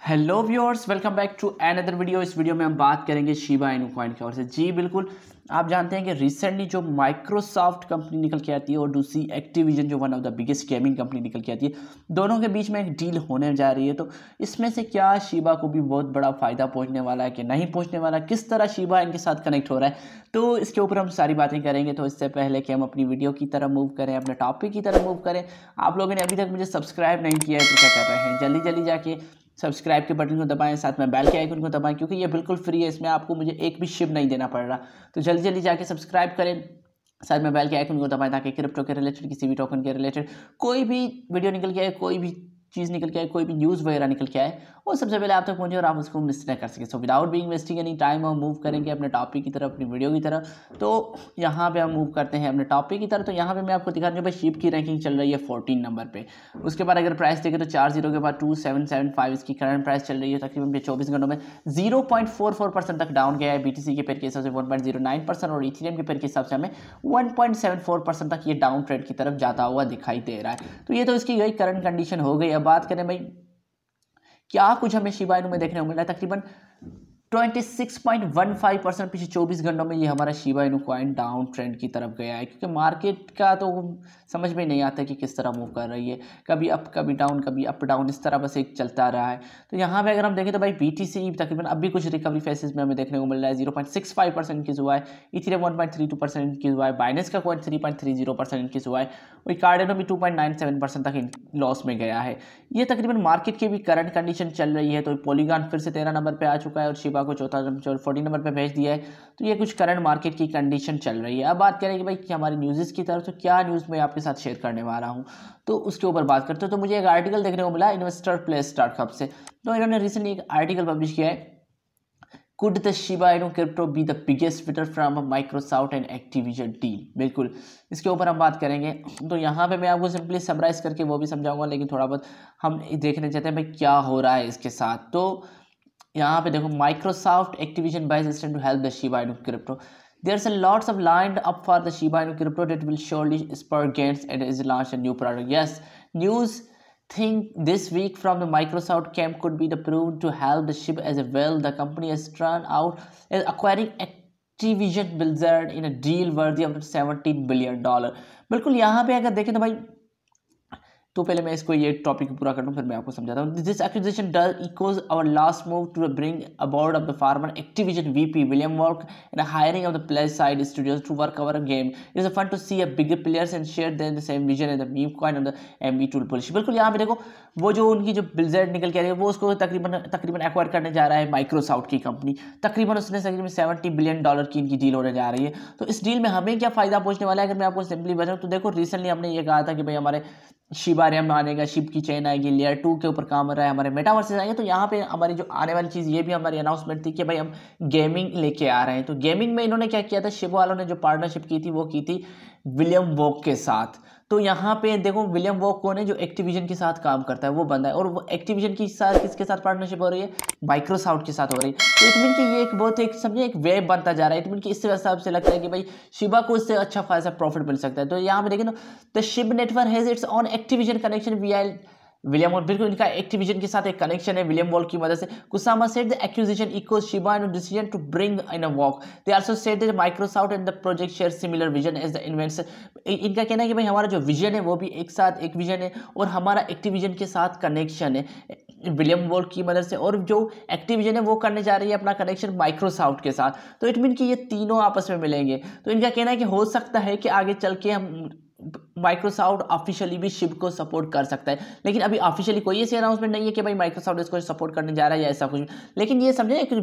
Hello viewers welcome back to another video इस वीडियो में हम बात करेंगे शीबा इनू की ओर से। जी, बिल्कुल। आप जानते हैं कि रिसेंटली जो माइक्रोसॉफ्ट कंपनी निकल के आती है और दूसरी एक्टिविजन जो one of the biggest gaming company निकल के आती है, दोनों के बीच में एक डील होने जा रही है। तो इसमें से क्या शीबा को भी बहुत बड़ा फ़ायदा पहुँचने वाला है कि नहीं पहुँचने वाला? किस तरह शीबा इनके साथ कनेक्ट हो रहा है? तो इसके ऊपर हम सारी बातें करेंगे। तो इससे पहले कि हम अपनी वीडियो की तरह मूव करें, अपने टॉपिक की तरह मूव करें, आप लोगों ने अभी तक मुझे सब्सक्राइब नहीं किया है तो क्या कर रहे हैं? जल्दी जल्दी जाके सब्सक्राइब के बटन को दबाएँ, साथ में बेल के आइकन को दबाएँ, क्योंकि ये बिल्कुल फ्री है, इसमें आपको मुझे एक भी शिप नहीं देना पड़ रहा। तो जल्दी जल्दी जाके सब्सक्राइब करें, साथ में बेल के आइकन को दबाएँ, ताकि क्रिप्टो के रिलेटेड, किसी भी टोकन के रिलेटेड कोई भी वीडियो निकल गया आए, कोई भी चीज़ निकल के आए कोई भी न्यूज़ वगैरह निकल के आए वो सबसे पहले आप तक पहुँचे और आप उसको मिस ना कर सके। So without being wasting any time हम मूव करेंगे अपने टॉपिक की तरफ़ अपनी वीडियो की तरफ़ तो यहाँ पे हम मूव करते हैं अपने टॉपिक की तरफ़। तो यहाँ पे मैं आपको दिखा दूँ भाई शिप की रैंकिंग चल रही है फोर्टीन नंबर पर उसके बाद अगर प्राइस देखें तो चार ज़ीरो के बाद टू सेवन सेवन फाइव इसकी करंट प्राइस चल रही है तकरीबन चौबीस घंटों में। Zero point four four percent तक डाउन गया है बी के पेयर के हिसाब से one point zero nine percent और इथीरियम के पेयर के हिसाब से हमें one point seven four percent तक ये डाउन ट्रेड की तरफ़ जाता हुआ दिखाई दे रहा है। तो ये तो इसकी गई करंट कंडीशन हो गई बात करें भाई क्या कुछ हमें शिवायु में देखने को मिला तकरीबन 26.15 परसेंट पिछले 24 घंटों में ये हमारा Shiba Inu coin down trend की तरफ़ गया है, क्योंकि मार्केट का तो समझ में नहीं आता कि किस तरह मूव कर रही है। कभी अप, कभी डाउन, कभी अप, डाउन, इस तरह बस एक चलता रहा है। तो यहाँ पे अगर हम देखें तो भाई बी टी सी तकरीबन अभी कुछ रिकवरी फेसेस में हमें देखने को मिल रहा है। Zero point six five percent की हुआ है Ethereum one point three two percent की हुआ है बाइनेस का coin three point three zero percent की हुआ है वही कार्डेनो भी two point nine seven percent तक लॉस में गया है। ये तकरीबन मार्केट की भी करंट कंडीशन चल रही है तो पॉलीगान फिर से तेरह नंबर पर आ चुका है और शिबा को चौथा फोर्टी नंबर पर भेज दिया है तो ये कुछ करंट मार्केट की कंडीशन चल रही है। अब बात करें कि भाई, कि हमारी न्यूज़ की तरफ़ तो क्या न्यूज़ मैं आपके साथ शेयर करने वाला हूँ? तो उसके ऊपर बात करते हो। तो मुझे एक आर्टिकल देखने को मिला इन्वेस्टर प्लेस स्टार्ट से। तो इन्होंने रिसेंटली एक आर्टिकल पब्लिश किया है। Could the Shiba Inu crypto be the biggest winner from Microsoft and Activision deal बिल्कुल। इसके ऊपर हम बात करेंगे। तो यहाँ पे मैं आपको सिंपली समराइज करके वो भी समझाऊँगा, लेकिन थोड़ा बहुत हम देखने चाहते हैं भाई, क्या हो रहा है इसके साथ। तो यहाँ पे देखो Microsoft Activision buys to help the Shiba Inu crypto there are lots of lined up for the Shiba Inu crypto that will surely spur gains and is launch new product yes news think this week from the Microsoft camp could be the proof to help the ship as a well the company as turn out as acquiring Activision Blizzard in a deal worthy of seventeen billion dollar बिल्कुल यहाँ पे अगर देखें तो भाई तो पहले मैं इसको ये टॉपिक पूरा कर लूँ, फिर मैं आपको समझाता हूँ। This acquisition does echoes our last move to bring about of the former Activision VP William work in hiring of the play side studios to work our game is a fun to see a bigger players and share then the same vision and the meme coin and the M B tool police बिल्कुल, यहाँ पे देखो, वो जो उनकी जो बिल्जेड निकल के आ रही है, वो उसको तकरीबन तकरीबन एक्वायर करने जा रहा है माइक्रोसॉफ्ट की कंपनी तकरीबन उसने तकरीबन सेवेंटी बिलियन डॉलर की इनकी डील होने जा रही है। तो इस डील में हमें क्या फ़ायदा पहुँचने वाला है? अगर मैं आपको सिंपली बताऊँ तो देखो रिसेंटली हमने ये कहा था कि भाई हमारे शिबा रैम आनेगा शिव की चेन आएगी लेयर टू के ऊपर काम हो रहा है, हमारे मेटावर्सेस आएँगे तो यहाँ पे हमारी जो आने वाली चीज़, ये भी हमारी अनाउंसमेंट थी कि भाई हम गेमिंग लेके आ रहे हैं। तो गेमिंग में इन्होंने क्या किया था? शिव वालों ने जो पार्टनरशिप की थी, वो की थी विलियम वॉक के साथ। तो यहाँ पे देखो, विलियम वॉक कौन है जो एक्टिविजन के साथ काम करता है, वो बंदा है। और वो एक्टिविजन के साथ किसके साथ पार्टनरशिप हो रही है? माइक्रोसॉफ्ट के साथ हो रही है। तो इट मीन कि ये एक बहुत एक, समझे, एक वेब बनता जा रहा है। इट मीन कि इससे हिसाब से लगता है कि भाई शिबा को इससे अच्छा खासा प्रॉफिट मिल सकता है। तो यहाँ पे देखें तो the Shib network has its on Activision connection V I William Wall, बिल्कुल इनका एक्टिविजन के साथ एक कनेक्शन है, विलियम वॉल की मदद से। Kusama said the acquisition equal Shiba and decision to bring in a walk they also said that Microsoft and the project share similar vision as the inventor इनका कहना है कि भाई हमारा जो विजन है, वो भी एक साथ एक विजन है और हमारा एक्टिविजन के साथ कनेक्शन है। विलियम वॉल की मदद से और जो एक्टिविजन है, वो करने जा रही है अपना कनेक्शन माइक्रोसॉफ्ट के साथ। तो इट मीन कि ये तीनों आपस में मिलेंगे। तो इनका कहना है कि हो सकता है कि आगे चल के हम माइक्रोसॉफ्ट ऑफिशियली भी शिप को सपोर्ट कर सकता है। लेकिन अभी ऑफिशियली कोई ऐसी अनाउंसमेंट नहीं है कि भाई माइक्रोसॉफ्ट इसको सपोर्ट करने जा रहा है या ऐसा कुछ। लेकिन ये समझे कि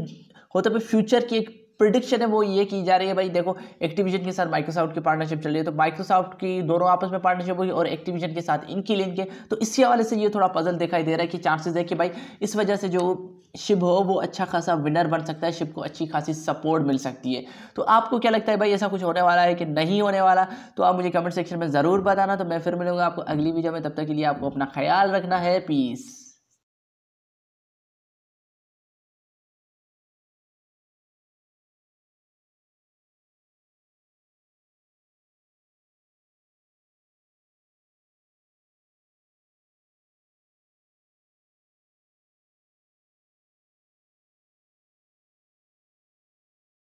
होता है फ्यूचर की एक प्रिडिक्शन है, वो ये की जा रही है, भाई देखो एक्टिविजन के साथ माइक्रोसॉफ्ट की पार्टनरशिप चल रही है तो माइक्रोसॉफ्ट की दोनों आपस में पार्टनरशिप हुई और एक्टिविजन के साथ इनकी लिंक है तो इसी हवाले से ये थोड़ा पजल दिखाई दे रहा है कि चांसेस है कि भाई इस वजह से जो शिप हो, वो अच्छा खासा विनर बन सकता है शिप को अच्छी खासी सपोर्ट मिल सकती है। तो आपको क्या लगता है भाई ऐसा कुछ होने वाला है कि नहीं होने वाला? तो आप मुझे कमेंट सेक्शन में ज़रूर बताना तो मैं फिर मिलूँगा आपको अगली वीडियो में, तब तक के लिए आपको अपना ख्याल रखना है पीस